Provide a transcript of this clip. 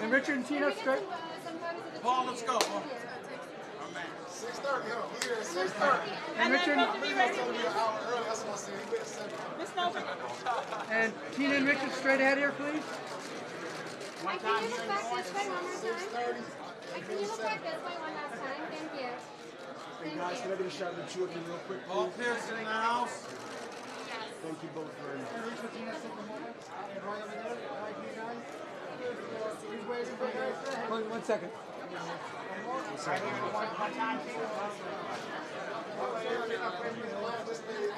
And Richard and Tina straight. Paul, let's go. Paul. Six thirty, huh? We here at six thirty. And Richard Told me an hour early. That's what I said. We at seven. Miss Noble. and Tina and Richard straight ahead here, please. Can you look back this way one more time? thirty. Can you look back this way one last time? Thank you. Hey guys, can I get a shot of the two of you real quick, Paul please? Pearson in the house. Thank you both very much. And Richard, Tina, take a moment. And right over there, right here, guys. He's waiting for you. One, one second. Just stay